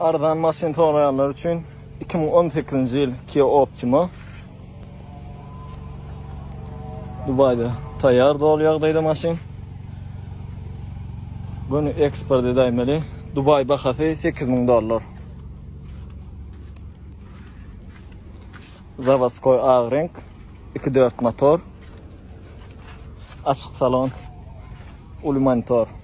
Arzan maşin to'g'raganlar için 2018 yil Kia Optima Dubayda tayyor doğruyoqdaydi mashin. Buni eksport edaymeli. Dubai bahası 8000 dolar. Заводской ağ renk 2.4 motor. Açık salon. Ulu monitor.